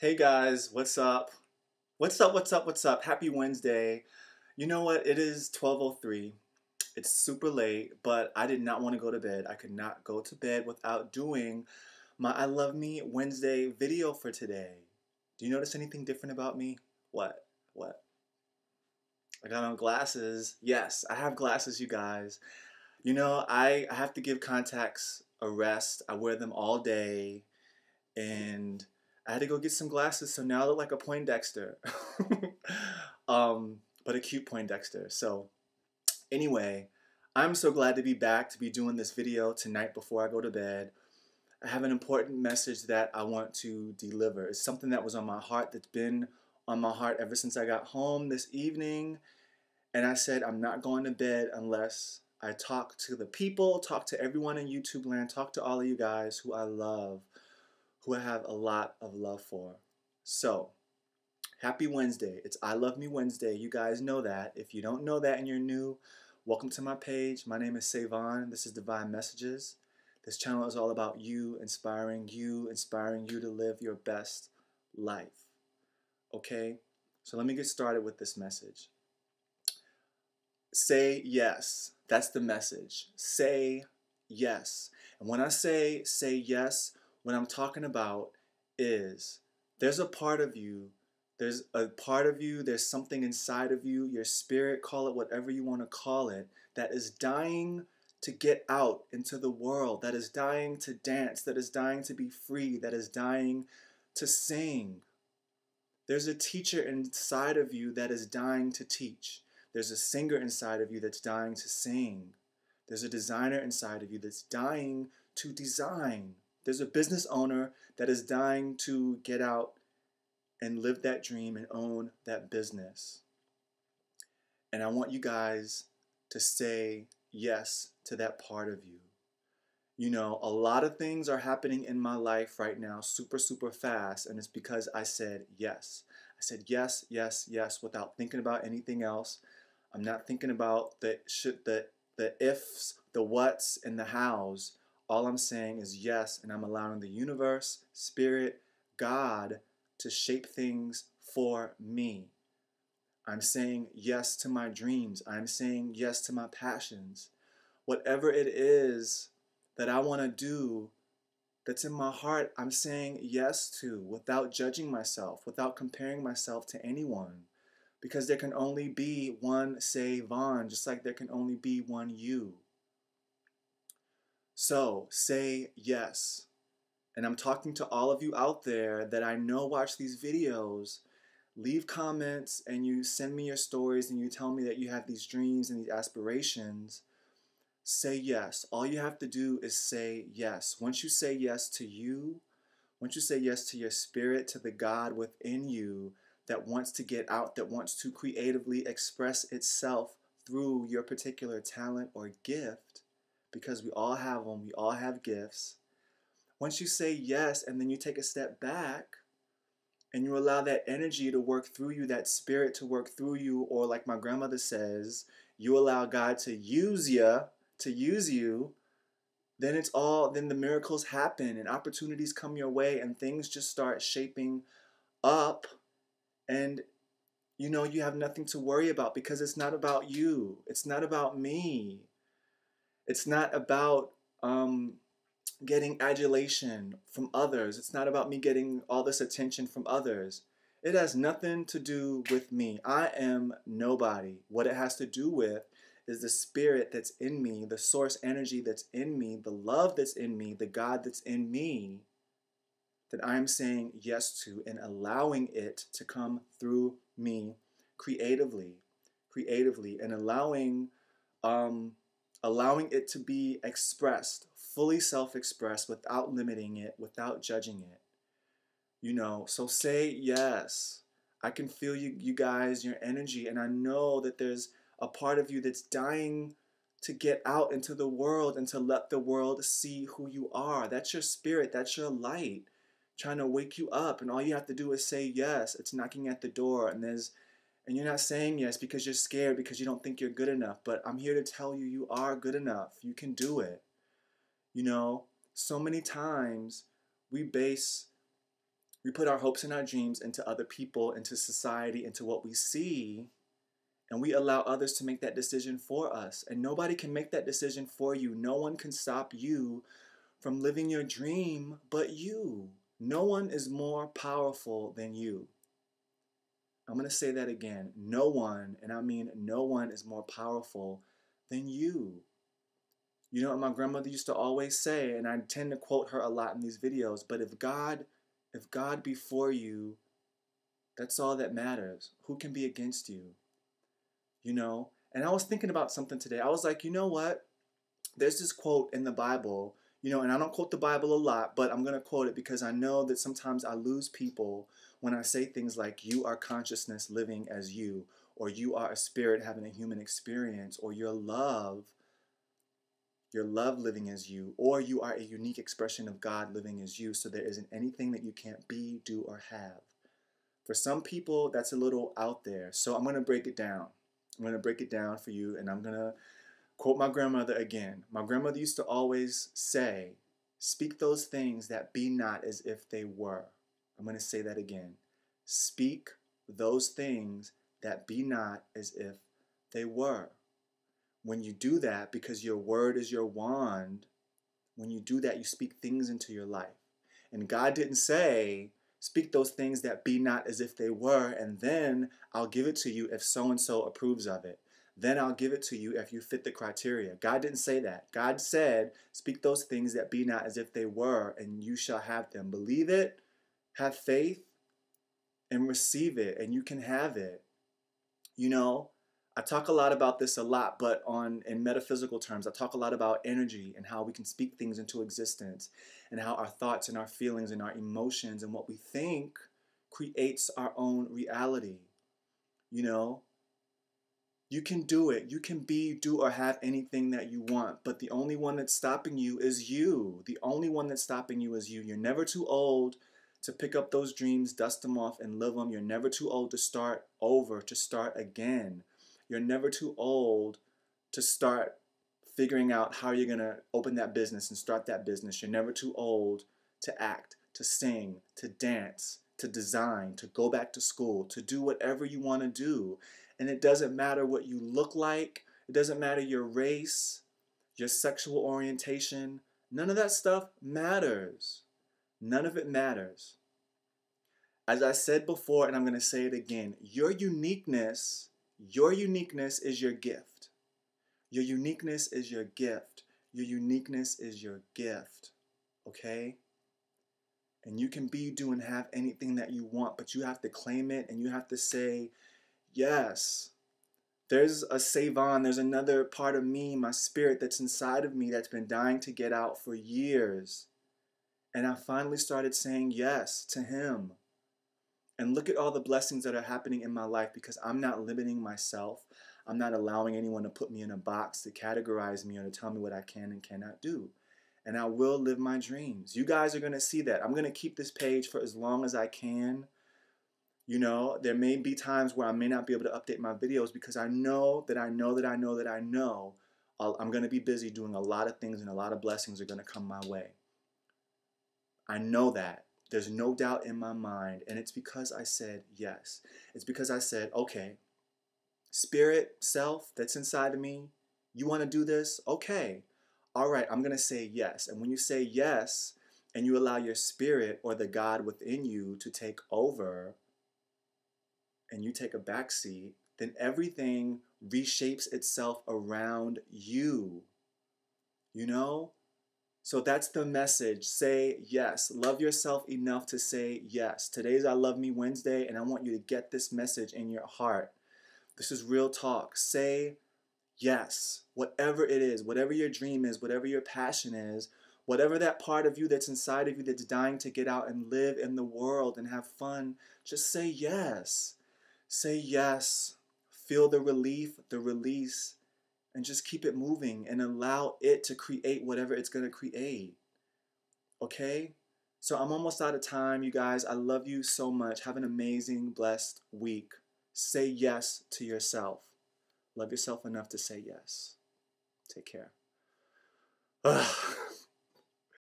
Hey guys, what's up? What's up? What's up? What's up? Happy Wednesday. You know what? It is 12:03. It's super late, but I did not want to go to bed. I could not go to bed without doing my I Love Me Wednesday video for today. Do you notice anything different about me? What? What? I got on glasses. Yes, I have glasses, you guys. You know, I, I have to give contacts a rest. I wear them all day. And I had to go get some glasses, so now I look like a Poindexter. um, but a cute Poindexter. So, anyway, I'm so glad to be back to be doing this video tonight before I go to bed. I have an important message that I want to deliver. It's something that was on my heart that's been on my heart ever since I got home this evening. And I said, I'm not going to bed unless I talk to the people, talk to everyone in YouTube land, talk to all of you guys who I love, who I have a lot of love for. So, happy Wednesday. It's I Love Me Wednesday. You guys know that. If you don't know that and you're new, welcome to my page. My name is Savonn. This is Divine Messages. This channel is all about you, inspiring you, inspiring you to live your best life. Okay? So let me get started with this message. Say yes. That's the message. Say yes. And when I say say yes, what I'm talking about is there's a part of you, there's a part of you, there's something inside of you, your spirit, call it whatever you want to call it, that is dying to get out into the world, that is dying to dance, that is dying to be free, that is dying to sing. There's a teacher inside of you that is dying to teach. There's a singer inside of you that's dying to sing. There's a designer inside of you that's dying to design. There's a business owner that is dying to get out and live that dream and own that business. And I want you guys to say yes to that part of you. You know, a lot of things are happening in my life right now super, super fast, and it's because I said yes. I said yes, yes, yes without thinking about anything else. I'm not thinking about the should the the ifs, the whats, and the hows. All I'm saying is yes, and I'm allowing the universe, spirit, God to shape things for me. I'm saying yes to my dreams. I'm saying yes to my passions. Whatever it is that I want to do that's in my heart, I'm saying yes to without judging myself, without comparing myself to anyone. Because there can only be one Savonn, just like there can only be one you. So say yes. And I'm talking to all of you out there that I know watch these videos leave comments and you send me your stories and you tell me that you have these dreams and these aspirations, say yes. All you have to do is say yes. Once you say yes to you, once you say yes to your spirit, to the God within you that wants to get out, that wants to creatively express itself through your particular talent or gift, because we all have them, we all have gifts. Once you say yes and then you take a step back, and you allow that energy to work through you, that spirit to work through you, or like my grandmother says, you allow God to use you, to use you, then it's all, then the miracles happen and opportunities come your way and things just start shaping up. And you know, you have nothing to worry about because it's not about you, it's not about me, it's not about, um, getting adulation from others. It's not about me getting all this attention from others. It has nothing to do with me. I am nobody. What it has to do with is the spirit that's in me, the source energy that's in me, the love that's in me, the God that's in me that I'm saying yes to and allowing it to come through me creatively, creatively, and allowing um, allowing it to be expressed fully self expressed without limiting it, without judging it. You know, so say yes. I can feel you, you guys, your energy, and I know that there's a part of you that's dying to get out into the world and to let the world see who you are. That's your spirit, that's your light trying to wake you up and all you have to do is say yes. It's knocking at the door and there's and you're not saying yes because you're scared because you don't think you're good enough, but I'm here to tell you you are good enough. You can do it. You know, so many times we base We put our hopes and our dreams into other people, into society, into what we see, and we allow others to make that decision for us. And nobody can make that decision for you. No one can stop you from living your dream but you. No one is more powerful than you. I'm going to say that again. No one, and I mean no one, is more powerful than you. You know what my grandmother used to always say, and I tend to quote her a lot in these videos, but if God, if God be for you, that's all that matters. Who can be against you? You know? And I was thinking about something today. I was like, you know what? There's this quote in the Bible, you know, and I don't quote the Bible a lot, but I'm going to quote it because I know that sometimes I lose people when I say things like, you are consciousness living as you, or you are a spirit having a human experience, or your love your love living as you, or you are a unique expression of God living as you, so there isn't anything that you can't be, do, or have. For some people, that's a little out there. So I'm going to break it down. I'm going to break it down for you, and I'm going to quote my grandmother again. My grandmother used to always say, Speak those things that be not as if they were. I'm going to say that again. Speak those things that be not as if they were when you do that, because your word is your wand, when you do that, you speak things into your life. And God didn't say, speak those things that be not as if they were, and then I'll give it to you if so and so approves of it. Then I'll give it to you if you fit the criteria. God didn't say that. God said, Speak those things that be not as if they were, and you shall have them. Believe it, have faith, and receive it, and you can have it. You know, I talk a lot about this a lot, but on in metaphysical terms, I talk a lot about energy and how we can speak things into existence and how our thoughts and our feelings and our emotions and what we think creates our own reality. You know, you can do it. You can be, do, or have anything that you want, but the only one that's stopping you is you. The only one that's stopping you is you. You're never too old to pick up those dreams, dust them off, and live them. You're never too old to start over, to start again. You're never too old to start figuring out how you're going to open that business and start that business. You're never too old to act, to sing, to dance, to design, to go back to school, to do whatever you want to do. And it doesn't matter what you look like, it doesn't matter your race, your sexual orientation. None of that stuff matters. None of it matters. As I said before, and I'm going to say it again, your uniqueness your uniqueness is your gift. Your uniqueness is your gift. Your uniqueness is your gift. Okay? And you can be, do, and have anything that you want, but you have to claim it and you have to say, yes. There's a Savonn, there's another part of me, my spirit that's inside of me that's been dying to get out for years. And I finally started saying yes to him. And look at all the blessings that are happening in my life because I'm not limiting myself. I'm not allowing anyone to put me in a box to categorize me or to tell me what I can and cannot do. And I will live my dreams. You guys are going to see that. I'm going to keep this page for as long as I can. You know, there may be times where I may not be able to update my videos because I know that I know that I know that I know I'm going to be busy doing a lot of things and a lot of blessings are going to come my way. I know that. There's no doubt in my mind. And it's because I said yes. It's because I said, okay, spirit, self that's inside of me, you want to do this? Okay. All right, I'm going to say yes. And when you say yes and you allow your spirit or the God within you to take over and you take a back seat, then everything reshapes itself around you. You know? So that's the message. Say yes. Love yourself enough to say yes. Today's I Love Me Wednesday, and I want you to get this message in your heart. This is real talk. Say yes. Whatever it is, whatever your dream is, whatever your passion is, whatever that part of you that's inside of you that's dying to get out and live in the world and have fun, just say yes. Say yes. Feel the relief, the release, and just keep it moving and allow it to create whatever it's going to create. Okay? So I'm almost out of time, you guys. I love you so much. Have an amazing, blessed week. Say yes to yourself. Love yourself enough to say yes. Take care. Ugh.